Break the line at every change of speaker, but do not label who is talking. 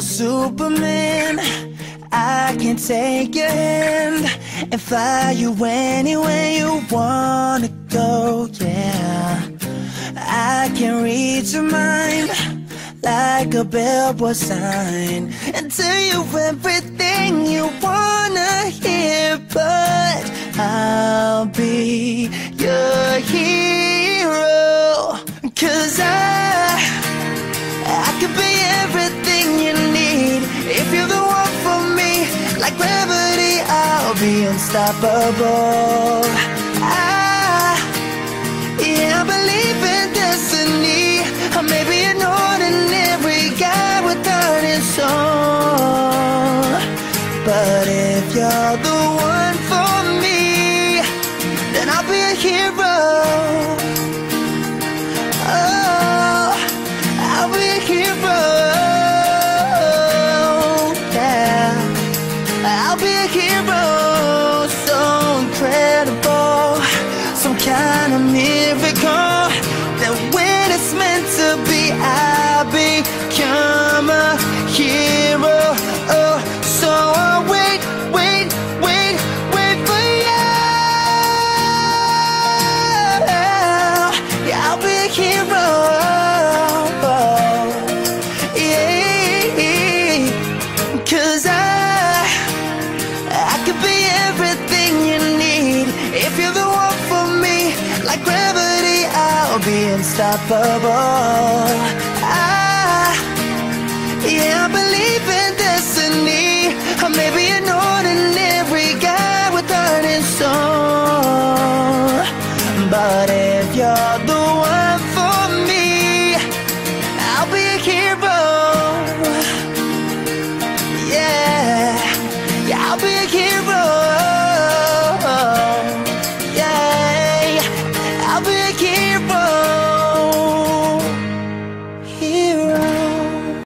Superman. I can take your hand and fly you anywhere you wanna go, yeah. I can read your mind like a billboard sign and tell you everything you wanna hear, but I'll be your hero. Cause I, I could be if you're the one for me. Like gravity, I'll be unstoppable. I, yeah, I believe in destiny. I may be an ordinary guy with heart and soul. But if you're the be unstoppable.